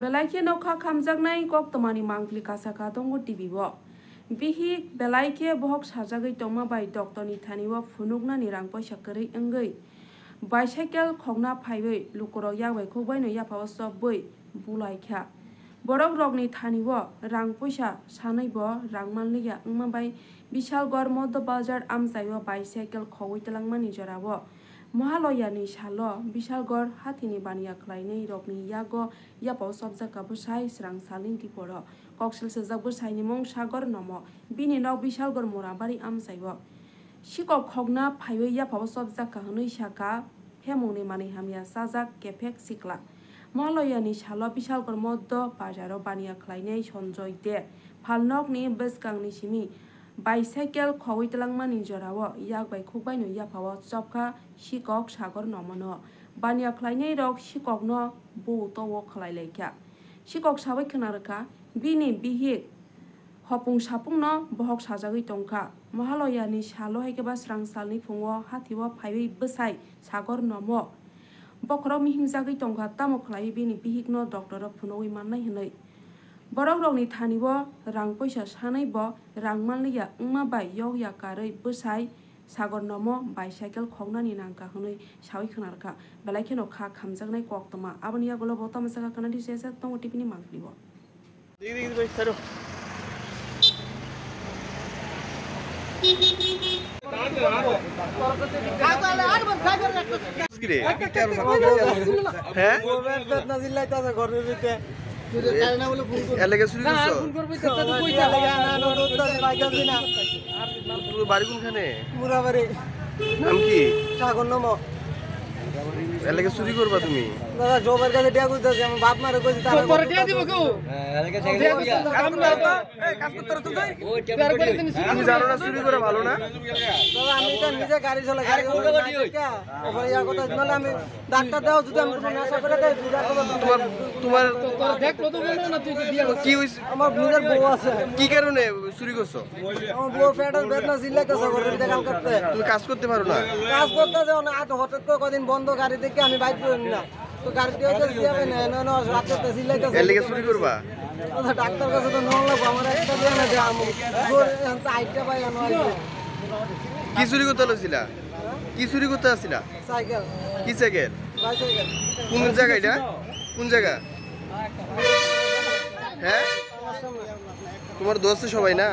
বেলাইকে নখা খামজাক নাই কক তোমানি মাংলি কাসা খা দঙ্গ টিভি ব বিহি বেলাইকে বহক সাজাগৈ তমা বাই ডক্টর নিথানিব ফুনুক না পয়সা কৰি অঙ্গৈ বাইসাইকেল খংনা ফাইবৈ লুকর ইয়াবৈ খুবৈ নৈ ইয়াফাব বুলাইখা বড়ক রগ নি থানিব রাং পয়সা সানৈব রাং মানলি ইয়া বাই বিশাল গড় মদ বাজার আমসাইব বাইসাইকেল খবৈ তেলাংমা নিজরাব rang manliya wngma bai Bishalgor Modo Bazar amchaio bicycle khogwi talangmani jorao. Mahalaya ni salo Bishalgor hathini baniya khlainai rokni yago yapao sobjaka bwsai srang salin tiporo koksil swijak bwsai ni mung Sagor Nomo bini nog Bishalgor Morabari amchaio. Sikok khogna phaiwi yapao sobjaka hwnwi saka hemongni manui hamya sajak bicycle khogwi talangmani jorao yakbai khokbai no yapao chopkha sikok sagor nomono baniya khlainai rok sikok no boto khlai kha sikok sabai khwnarwkha bini bihik hopung sapung no bohok sajagwi tongkha mahalaya ni salo haikhe srang salni phuno hathio phaiwi bwsai sagor nomo bokhorok mihimjagwi tongkha tamo khlaiwi bini bihik no doctor rok phunowi mannai hinui borok rok ni thani o rang paisa sanai bo rang manliya wngma bai yokya karwi bwsai sagor nomo bicycle khognani nangka hwnwi sawi khwnarkha belai kheno kha khamjaknai koktoma aboni yagulo bo tamasaka kanadi sesa tongo tipini mangli bo দিদি দিদি ছাড়ো কিরে হ্যাঁ বাড়ি কোনখানে নাম কি এলাকা চুরি করবা তুমি? বাপ মারে কইছি তার তুমি? জানো না চুরি করে। ভালো না? দাদা আমি তো নিজে গাড়ি চালাই গাড়ি ওপরে ইয়া কথা মানে আমি ডাক্তার দাও যদি আমি কোনো নেশা করে দেয় দুটা কথা তোমার তোমার কি হইছে? আমার নিজের বউ আছে। কি কারণে চুরি করছ? আমার বউ পেটের বেদনা ঘরের ভিতরে কাল করতে তুমি কাজ করতে পারো না? কাজ করতে যাও না আজ হঠাৎ করে কদিন বন্ধ গাড়ি থেকে আমি বাইক করি না তো গাড়ি দিয়ে তো দিয়ে হবে না না না রাত এর লেগে চুরি করবা? দাদা, ডাক্তার কাছে তো নন লাগবো আমার একটা দিয়ে না যে আমি জোর এখন তো আইটা পাই কি চুরি করতে লইছিলা? কি চুরি করতে আসছিলা? সাইকেল। কি সাইকেল? বাইসাইকেল। কোন জায়গা এটা? কোন জায়গা? হ্যাঁ? তোমার দোস্ত সবাই না?